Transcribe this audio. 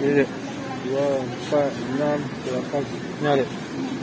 1, 2, 3, 4, 5, 6, 7.